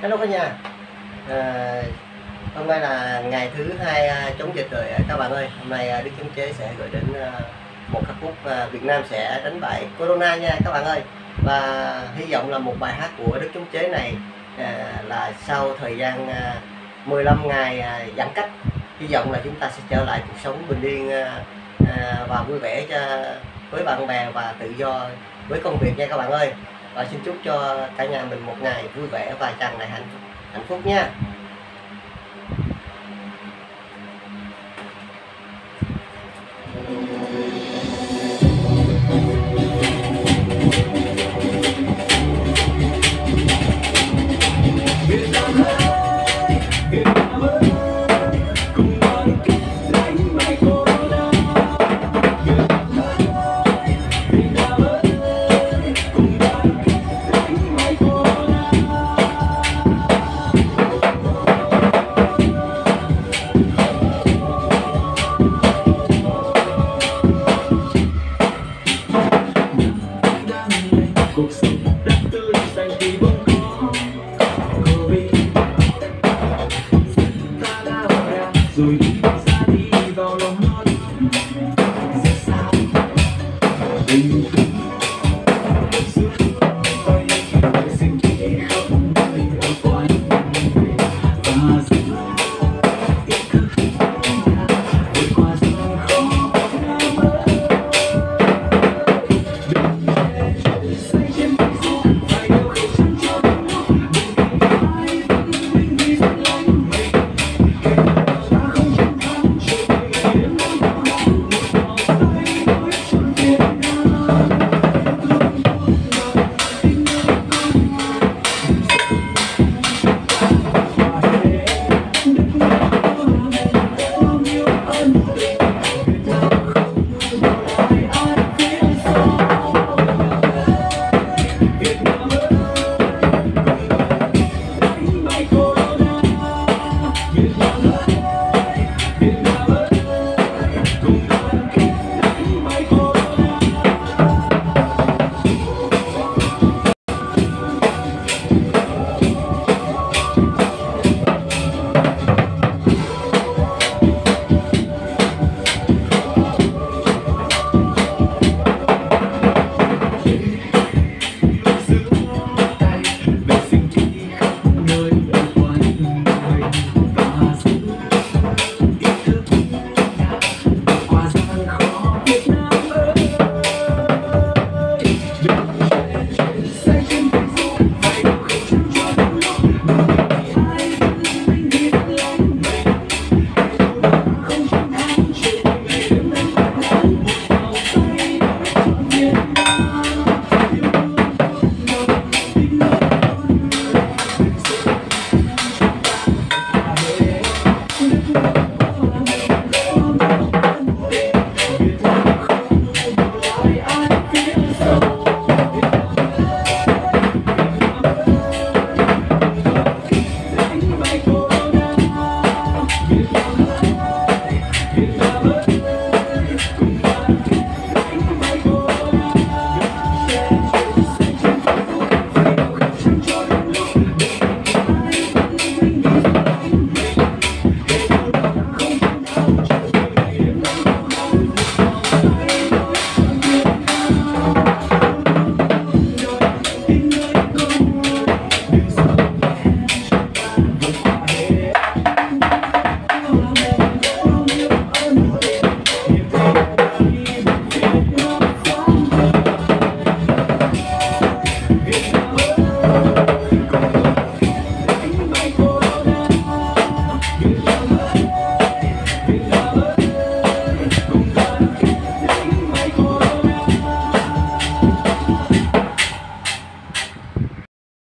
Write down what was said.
Hello cả nhà. À, Hôm nay là ngày thứ hai à, chống dịch rồi các bạn ơi Hôm nay à, Đức Chống Chế sẽ gửi đến à, một ca khúc Việt Nam sẽ đánh bại Corona nha các bạn ơi. Và hy vọng là một bài hát của Đức Chống Chế này à, là sau thời gian 15 ngày giãn cách Hy vọng là chúng ta sẽ trở lại cuộc sống bình yên à, và vui vẻ cho với bạn bè và tự do với công việc nha các bạn ơi và xin chúc cho cả nhà mình một ngày vui vẻ và tràn đầy hạnh phúc hạnh phúc nha. Thank you.